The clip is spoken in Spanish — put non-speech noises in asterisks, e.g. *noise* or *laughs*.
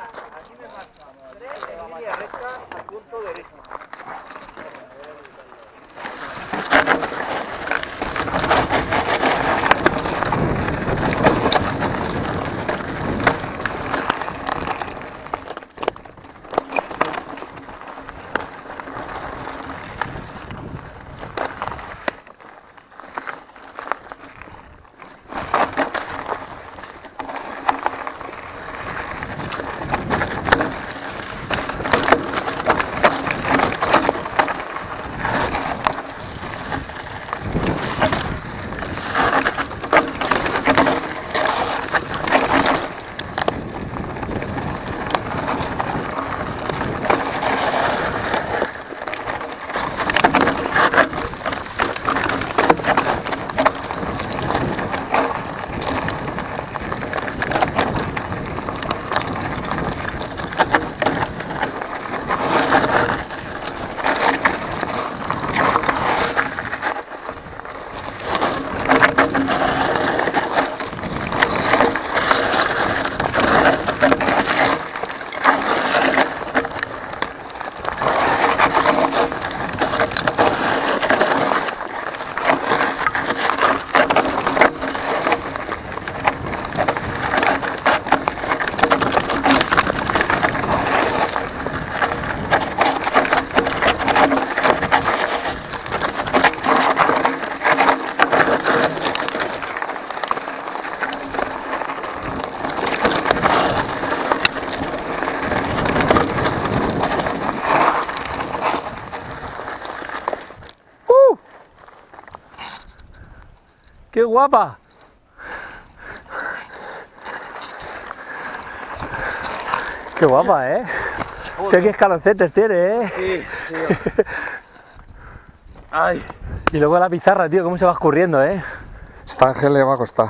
Aquí me marca. Tres en línea recta al punto derecho. ¡Qué guapa! ¡Qué guapa, eh! Hostia, qué escaloncetes tiene, eh! Sí, tío. *laughs* Ay. Y luego la pizarra, tío, cómo se va escurriendo, eh. Esta Ángel le va a costar.